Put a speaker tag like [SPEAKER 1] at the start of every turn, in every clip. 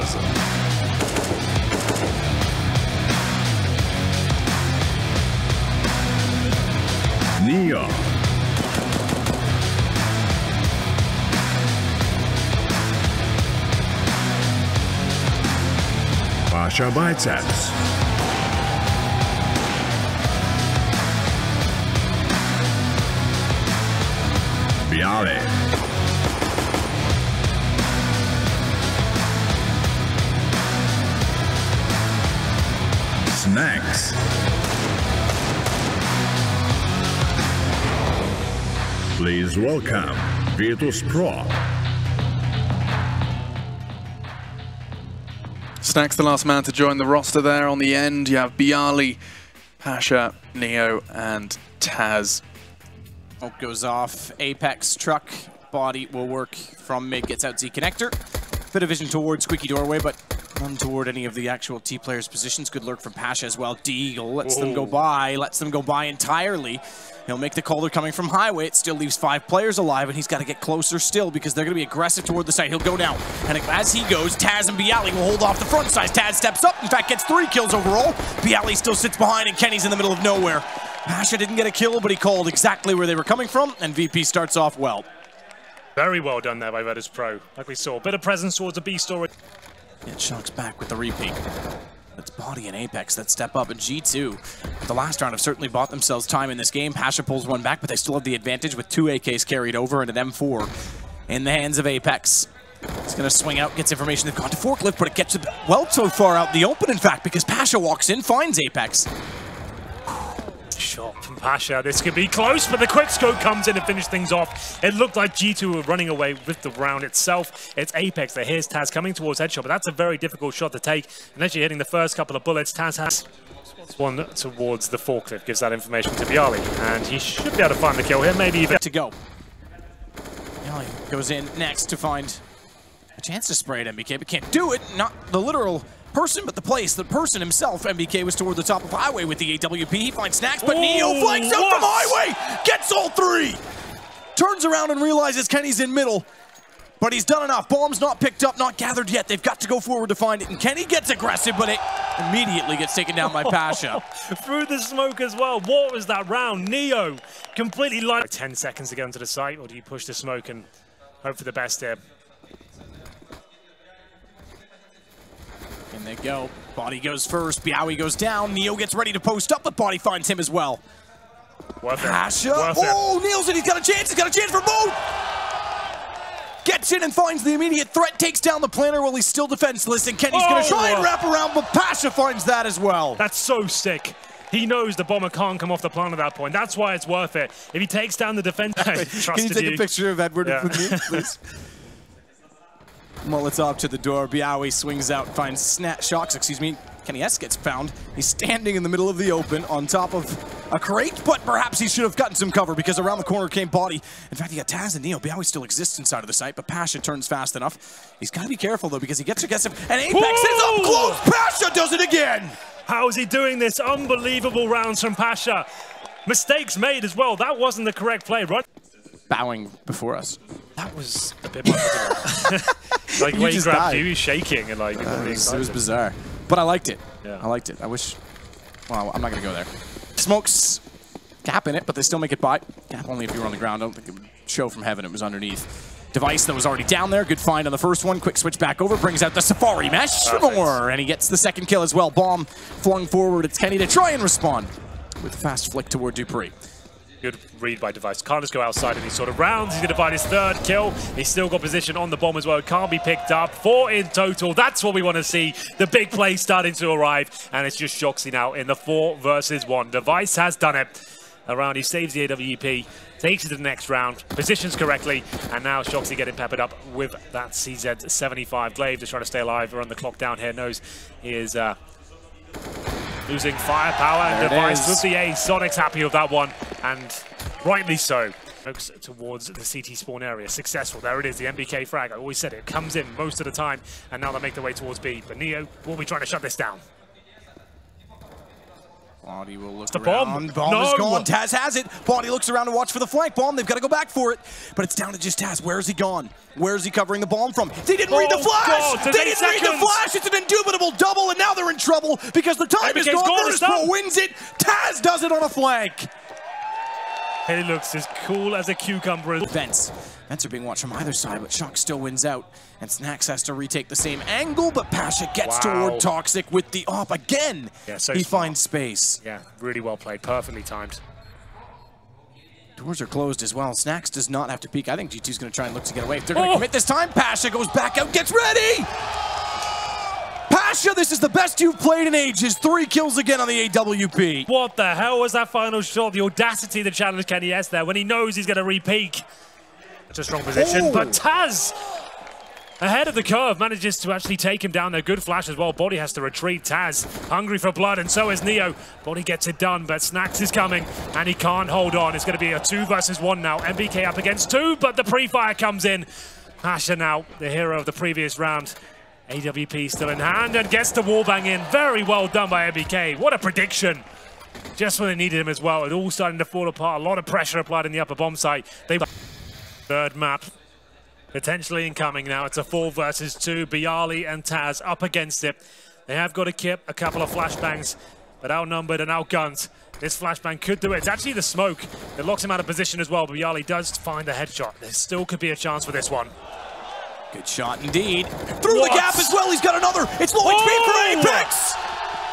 [SPEAKER 1] Taz. Neo. Pasha Biceps. byali. Snax. Please welcome Virtus Pro.
[SPEAKER 2] Snax the last man to join the roster there on the end. You have byali, Pasha, Neo, and Taz.
[SPEAKER 3] Smoke goes off. Apex truck body will work from mid. Gets out Z connector. Bit of vision towards Squeaky Doorway, but none toward any of the actual T players' positions. Good lurk from Pasha as well. Deagle lets them go by. Lets them go by entirely. He'll make the call. They're coming from Highway. It still leaves five players alive, and he's got to get closer still because they're going to be aggressive toward the site. He'll go now. And as he goes, Taz and byali will hold off the front side. Taz steps up. In fact, gets three kills overall. byali still sits behind, and Kenny's in the middle of nowhere. Pasha didn't get a kill, but he called exactly where they were coming from, and VP starts off well.
[SPEAKER 4] Very well done there by Virtus Pro. Like we saw, bit of presence towards the B
[SPEAKER 3] Yet Sharks back with the repeat. It's Body and Apex that step up, and G2, the last round, have certainly bought themselves time in this game. Pasha pulls one back, but they still have the advantage with two AKs carried over and an M4 in the hands of Apex. It's going to swing out, gets information. They've gone to Forklift, but it gets well so far out the open, in fact, because Pasha walks in, finds Apex.
[SPEAKER 4] From Pasha. This could be close, but the quick scope comes in to finish things off. It looked like G2 were running away with the round itself. It's Apex that here's Taz coming towards Headshot, but that's a very difficult shot to take. Unless you're hitting the first couple of bullets, Taz has one towards the forklift, gives that information to byali, and he should be able to find the kill here, maybe even...
[SPEAKER 3] To go. byali goes in next to find a chance to spray at NBK, but can't do it. Not the literal person, but the place. The person himself, NBK, was toward the top of Highway with the AWP. He finds Snax, but
[SPEAKER 4] Ooh,
[SPEAKER 3] Neo flanks out from Highway! Gets all three! Turns around and realizes Kenny's in middle. But he's done enough. Bomb's not picked up, not gathered yet. They've got to go forward to find it. And Kenny gets aggressive, but it immediately gets taken down by Pasha.
[SPEAKER 4] Through the smoke as well. What was that round? Neo completely light. 10 seconds to get onto the site, or do you push the smoke and hope for the best here?
[SPEAKER 3] And they go. Body goes first. byali goes down. Neo gets ready to post up, but Body finds him as well.
[SPEAKER 4] Worth it.
[SPEAKER 3] Pasha. Oh, it. He's got a chance. He's got a chance for both. Gets in and finds the immediate threat. Takes down the planner while he's still defenseless. And Kenny's going
[SPEAKER 4] Oh.
[SPEAKER 3] to try and oh! wrap around, but Pasha finds that as well.
[SPEAKER 4] That's so sick. He knows the bomber can't come off the plan at that point. That's why it's worth it. If he takes down the defense,
[SPEAKER 3] Can you take a picture of Edward
[SPEAKER 4] Yeah.
[SPEAKER 3] with me, please? Molotov to the door. byali swings out, finds Snat Shox, excuse me. kennyS gets found. He's standing in the middle of the open on top of a crate, but perhaps he should have gotten some cover because around the corner came Body. In fact, he got Taz and Neo. byali still exists inside of the site, but Pasha turns fast enough. He's got to be careful, though, because he gets aggressive. And Apex is up close. Pasha does it again.
[SPEAKER 4] How is he doing this? Unbelievable rounds from Pasha. Mistakes made as well. That wasn't the correct play, right?
[SPEAKER 3] Bowing before us.
[SPEAKER 4] That was a bit much. wasn't like
[SPEAKER 3] You
[SPEAKER 4] when he
[SPEAKER 3] just
[SPEAKER 4] grabbed
[SPEAKER 3] died.
[SPEAKER 4] you, he was shaking and like.
[SPEAKER 3] Uh, it was, it was bizarre. But I liked it.
[SPEAKER 4] Yeah.
[SPEAKER 3] I liked it. I wish. Well, I'm not going to go there. Smokes gap in it, but they still make it by. Gap only if you were on the ground. I don't think it would show from heaven it was underneath. dev1ce that was already down there. Good find on the first one. Quick switch back over. Brings out the Safari Mesh
[SPEAKER 4] Perfect.
[SPEAKER 3] more. And he gets the second kill as well. Bomb flung forward. It's Kenny to try and respond with a fast flick toward dupreeh.
[SPEAKER 4] Good read by dev1ce. Can't just go outside in these sort of rounds. He's going to find his third kill. He's still got position on the bomb as well. Can't be picked up. Four in total. That's what we want to see. The big play starting to arrive. And it's just Shoxy now in the four versus one. dev1ce has done it. Around, he saves the AWP, takes it to the next round, positions correctly, and now Shoxy getting peppered up with that CZ75. gla1ve just trying to stay alive. On the clock down here. Knows he is uh, losing firepower and
[SPEAKER 3] There dev1ce
[SPEAKER 4] with the ace. Sonic's happy with that one, and rightly so. Looks towards the CT spawn area. Successful. There it is, the NBK frag. I always said it. Comes in most of the time, and now they make their way towards B. But Neo will be trying to shut this down.
[SPEAKER 3] Body will look
[SPEAKER 4] the
[SPEAKER 3] around.
[SPEAKER 4] bomb.
[SPEAKER 3] Bomb is gone. Taz has it. Body looks around to watch for the flank bomb. They've got to go back for it. But it's down to just Taz. Where's he gone? Where's he covering the bomb from? They didn't read the
[SPEAKER 4] Oh,
[SPEAKER 3] flash!
[SPEAKER 4] God,
[SPEAKER 3] they didn't read the flash! It's an trouble because the time is gone.
[SPEAKER 4] it's
[SPEAKER 3] wins it. Taz does it on a flank.
[SPEAKER 4] He looks as cool as a cucumber.
[SPEAKER 3] Vents. Vents are being watched from either side, but Shock still wins out. And Snax has to retake the same angle, but Pasha gets
[SPEAKER 4] Wow.
[SPEAKER 3] toward Toxic with the op again.
[SPEAKER 4] Yeah, so
[SPEAKER 3] he
[SPEAKER 4] smart.
[SPEAKER 3] finds space.
[SPEAKER 4] Yeah, really well played. Perfectly timed.
[SPEAKER 3] Doors are closed as well. Snax does not have to peek. I think G2's going to try and look to get away. If they're going to
[SPEAKER 4] Oh!
[SPEAKER 3] commit this time, Pasha goes back out, gets ready! Pasha, this is the best you've played in ages. Three kills again on the AWP.
[SPEAKER 4] What the hell was that final shot? The audacity to challenge kennyS there when he knows he's going to re-peak. It's a strong position,
[SPEAKER 3] Oh.
[SPEAKER 4] but Taz, ahead of the curve, manages to actually take him down there. Good flash as well. Body has to retreat. Taz, hungry for blood, and so is Neo. Body gets it done, but Snax is coming, and he can't hold on. It's going to be a two versus one now. NBK up against two, but the pre-fire comes in. Pasha now, the hero of the previous round. AWP still in hand and gets the wallbang in. Very well done by NBK. What a prediction. Just when they needed him as well. It all starting to fall apart. A lot of pressure applied in the upper bomb site. They third map potentially incoming now. It's a four versus two. byali and Taz up against it. They have got a kip, a couple of flashbangs, but outnumbered and outgunned. This flashbang could do it. It's actually the smoke that locks him out of position as well. But byali does find a headshot. There still could be a chance for this one.
[SPEAKER 3] Good shot indeed. Through
[SPEAKER 4] What?
[SPEAKER 3] the gap as well. He's got another. It's low
[SPEAKER 4] Oh!
[SPEAKER 3] HP for Apex.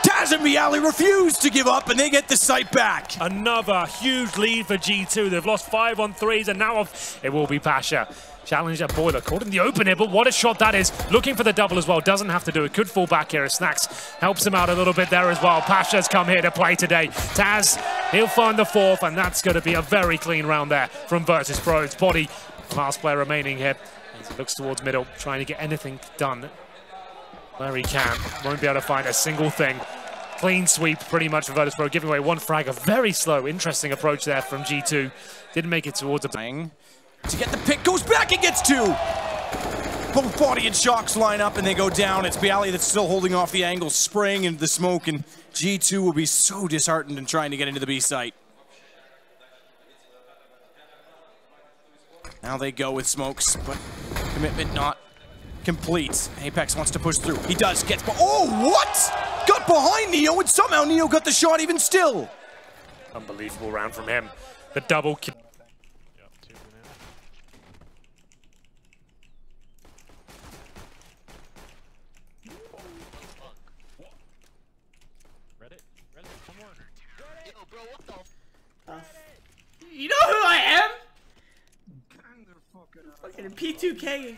[SPEAKER 3] Taz and byali refuse to give up, and they get the site back.
[SPEAKER 4] Another huge lead for G2. They've lost five on threes, and now it will be Pasha. Challenge that Boiler. Caught in the open here, but what a shot that is. Looking for the double as well. Doesn't have to do it. Could fall back here as Snax helps him out a little bit there as well. Pasha's come here to play today. Taz, he'll find the fourth, and that's going to be a very clean round there from Virtus Pro. It's Body, last player remaining here. Looks towards middle, trying to get anything done where he can. Won't be able to find a single thing. Clean sweep pretty much for Virtus Pro, giving away one frag. A very slow, interesting approach there from G2. Didn't make it towards a...
[SPEAKER 3] Bang. To get the pick, goes back and gets two. Both Body and Shox line up and they go down. It's byali that's still holding off the angle, spraying into the smoke, and G2 will be so disheartened in trying to get into the B site. Now they go with smokes, but commitment not complete. Apex wants to push through. He does, gets, oh, what? Got behind Neo, and somehow Neo got the shot even still.
[SPEAKER 4] Unbelievable round from him. The double kill.
[SPEAKER 5] You know who I am? Fucking P2K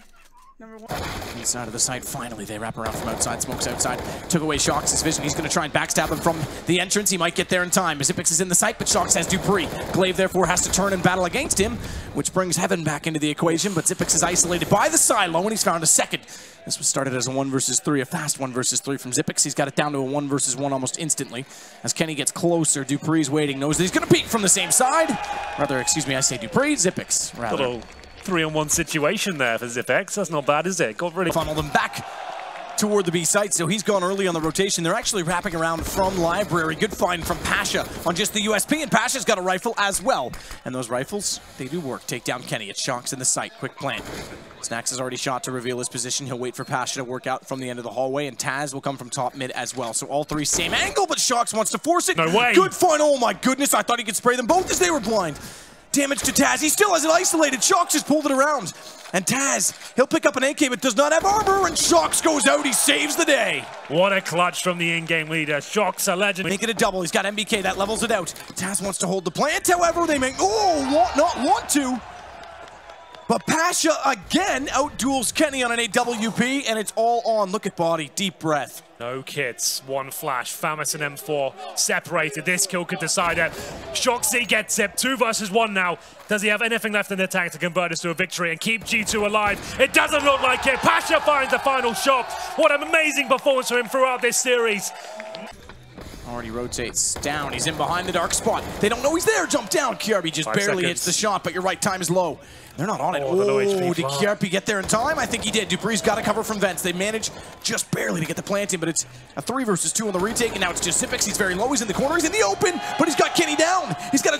[SPEAKER 5] number one.
[SPEAKER 3] Inside of the site, finally they wrap around from outside, smokes outside, took away Shox' vision. He's going to try and backstab him from the entrance. He might get there in time. Xyp9x is in the site, but Shox has dupreeh. gla1ve therefore has to turn and battle against him, which brings Heaven back into the equation, but Xyp9x is isolated by the silo, and he's found a second. This was started as a one versus three, a fast one versus three from Xyp9x. He's got it down to a one versus one almost instantly. As Kenny gets closer, dupreeh's waiting, knows that he's going to peek from the same side. Rather, excuse me, I say dupreeh, Xyp9x, rather.
[SPEAKER 4] Little three-on-one situation there for Xyp9x. That's not bad, is it? Got really...
[SPEAKER 3] funnel them back toward the B site, so he's gone early on the rotation. They're actually wrapping around from Library. Good find from Pasha on just the USP, and Pasha's got a rifle as well. And those rifles, they do work. Take down Kenny. It shocks in the site. Quick plan. Snax has already shot to reveal his position. He'll wait for Pasha to work out from the end of the hallway, and Taz will come from top mid as well. So all three same angle, but Shox wants to force it.
[SPEAKER 4] No way.
[SPEAKER 3] Good find. Oh my goodness, I thought he could spray them both as they were blind. Damage to Taz. He still has it isolated. Shox has pulled it around. And Taz, he'll pick up an AK but does not have armor, and Shox goes out. He saves the day.
[SPEAKER 4] What a clutch from the in-game leader. Shox a legend.
[SPEAKER 3] Make it a double. He's got NBK. That levels it out. Taz wants to hold the plant. However, they may oh want, not want to. But Pasha again outduels Kenny on an AWP, and it's all on. Look at body. Deep breath.
[SPEAKER 4] No kits, one flash, FAMAS and M4 separated. This kill could decide it. Shoxy gets it, two versus one now. Does he have anything left in the tank to convert this to a victory and keep G2 alive? It doesn't look like it. Pasha finds the final shot. What an amazing performance from him throughout this series.
[SPEAKER 3] Marty rotates down. He's in behind the dark spot. They don't know he's there. Jump down. Kjaerbye just
[SPEAKER 4] Five
[SPEAKER 3] barely
[SPEAKER 4] seconds.
[SPEAKER 3] hits the shot, but you're right. Time is low. They're not on it.
[SPEAKER 4] Oh,
[SPEAKER 3] Oh, did. Kjaerbye get there in time? I think he did. dupreeh's got to cover from vents. They managed just barely to get the plant in, but it's a three versus two on the retake, and now it's just Xyp9x. He's very low. He's in the corner. He's in the open, but he's got Kenny down.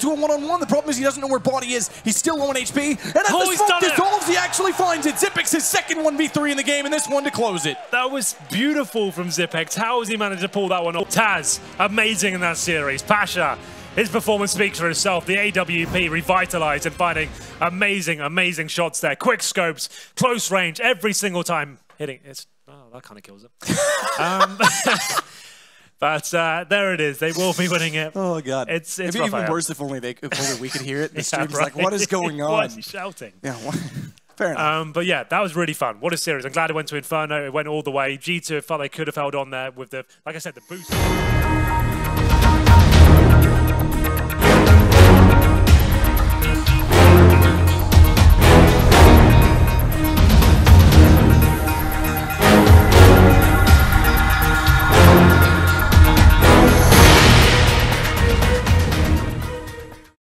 [SPEAKER 3] A two on one on one. The problem is he doesn't know where body is. He's still low on HP, and as
[SPEAKER 4] Oh,
[SPEAKER 3] the smoke
[SPEAKER 4] done it.
[SPEAKER 3] he actually finds it. Xyp9x his second 1v3 in the game, and this one to close it.
[SPEAKER 4] That was beautiful from Xyp9x. How has he managed to pull that one off? Taz, amazing in that series. Pasha, his performance speaks for itself. The AWP revitalized and finding amazing, amazing shots there. Quick scopes, close range, every single time hitting. It's oh, that kind of kills it. um, but uh, there it is. They will be winning it.
[SPEAKER 3] Oh god,
[SPEAKER 4] It's- it's
[SPEAKER 3] It'd be even worse if only they, if only we could hear it. The
[SPEAKER 4] Yeah,
[SPEAKER 3] stream's like, what is going on?
[SPEAKER 4] Why is he shouting?
[SPEAKER 3] yeah, what? fair enough.
[SPEAKER 4] Um, but yeah, that was really fun. What a series. I'm glad it went to Inferno. It went all the way. G2 felt they could have held on there with the, like I said, the boost.